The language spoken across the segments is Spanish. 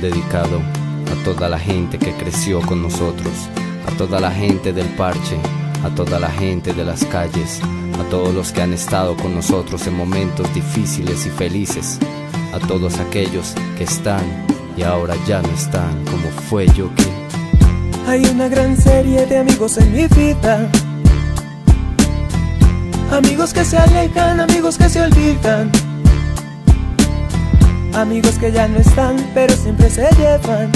Dedicado a toda la gente que creció con nosotros, a toda la gente del parche, a toda la gente de las calles, a todos los que han estado con nosotros en momentos difíciles y felices, a todos aquellos que están y ahora ya no están, como fue yo que... Hay una gran serie de amigos en mi vida. Amigos que se alejan, amigos que se olvidan. Amigos que ya no están, pero siempre se llevan.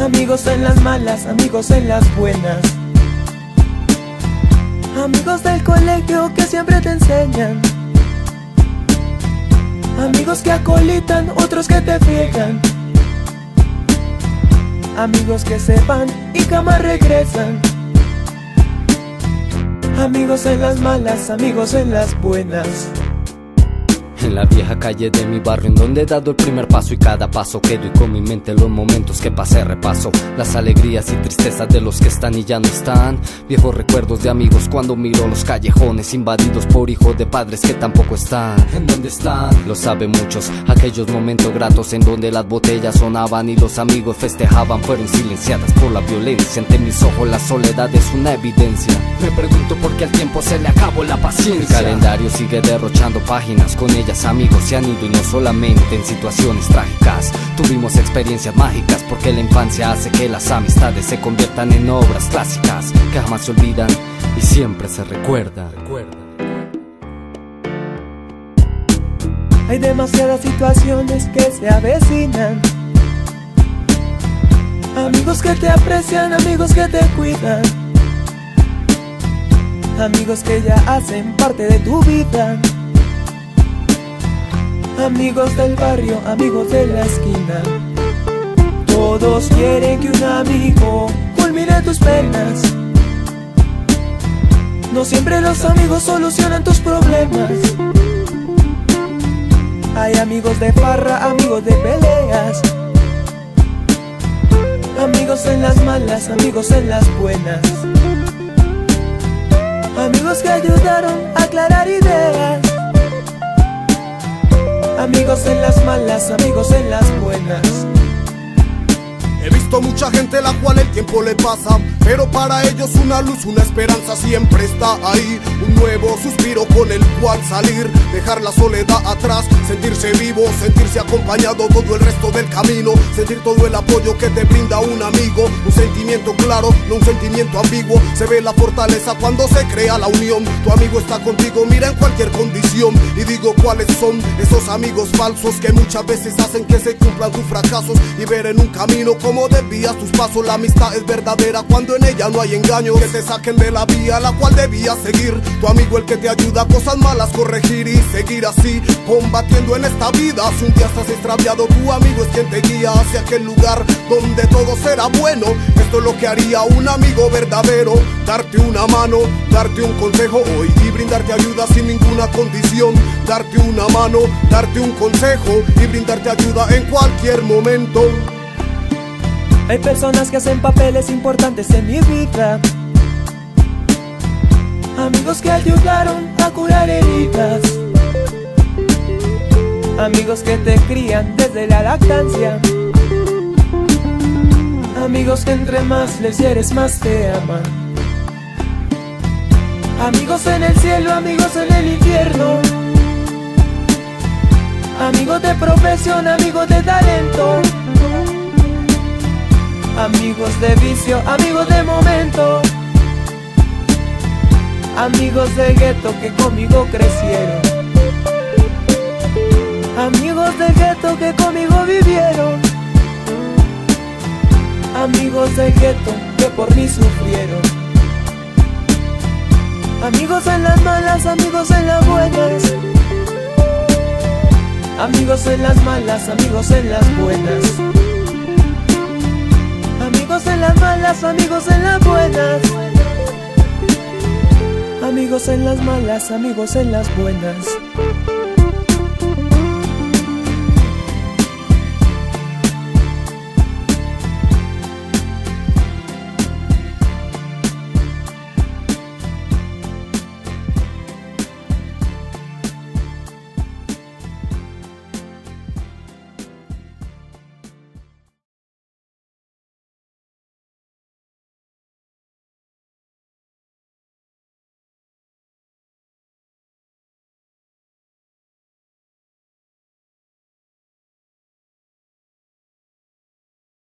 Amigos en las malas, amigos en las buenas. Amigos del colegio que siempre te enseñan. Amigos que acolitan, otros que te friegan. Amigos que se van y jamás regresan. Amigos en las malas, amigos en las buenas. En la vieja calle de mi barrio en donde he dado el primer paso y cada paso quedo y con mi mente los momentos que pasé repaso las alegrías y tristezas de los que están y ya no están viejos recuerdos de amigos cuando miro los callejones invadidos por hijos de padres que tampoco están en donde están lo saben muchos aquellos momentos gratos en donde las botellas sonaban y los amigos festejaban fueron silenciadas por la violencia ante mis ojos la soledad es una evidencia. Me pregunto por qué al tiempo se le acabó la paciencia. El calendario sigue derrochando páginas con amigos se han ido y no solamente en situaciones trágicas. Tuvimos experiencias mágicas porque la infancia hace que las amistades se conviertan en obras clásicas que jamás se olvidan y siempre se recuerdan. Hay demasiadas situaciones que se avecinan. Amigos que te aprecian, amigos que te cuidan. Amigos que ya hacen parte de tu vida. Amigos del barrio, amigos de la esquina. Todos quieren que un amigo culmine tus penas. No siempre los amigos solucionan tus problemas. Hay amigos de farra, amigos de peleas. Amigos en las malas, amigos en las buenas. Amigos que ayudaron a aclarar ideas. Amigos en las malas, amigos en las buenas. He visto mucha gente la cual el tiempo le pasa, pero para ellos una luz, una esperanza siempre está ahí. Un nuevo suspiro con el cual salir, dejar la soledad atrás, sentirse vivo, sentirse acompañado todo el resto del camino, sentir todo el apoyo que te brinda un amigo. Un sentimiento claro, no un sentimiento ambiguo. Se ve la fortaleza cuando se crea la unión. Tu amigo está contigo, mira en cualquier condición. Y digo cuáles son esos amigos falsos que muchas veces hacen que se cumplan tus fracasos y ver en un camino cómo desvías tus pasos. La amistad es verdadera cuando en ella no hay engaño. Que te saquen de la vía la cual debías seguir. Tu amigo el que te ayuda a cosas malas corregir y seguir así, combatiendo en esta vida. Si un día estás extraviado, tu amigo es quien te guía hacia aquel lugar donde todo será bueno. Esto es lo que haría un amigo verdadero. Darte una mano, darte un consejo hoy y brindarte ayuda sin ninguna condición. Darte una mano, darte un consejo y brindarte ayuda en cualquier momento. Hay personas que hacen papeles importantes en mi vida. Amigos que ayudaron a curar heridas. Amigos que te crían desde la lactancia. Amigos que entre más les quieres más te aman. Amigos en el cielo, amigos en el infierno. Amigos de profesión, amigos de talento. Amigos de vicio, amigos de momento. Amigos de gueto que conmigo crecieron. Amigos de gueto que conmigo vivieron. Amigos de gueto que por mí sufrieron. Amigos en las malas, amigos en las buenas. Amigos en las malas, amigos en las buenas Amigos en las malas, amigos en las buenas. Amigos en las malas, amigos en las buenas.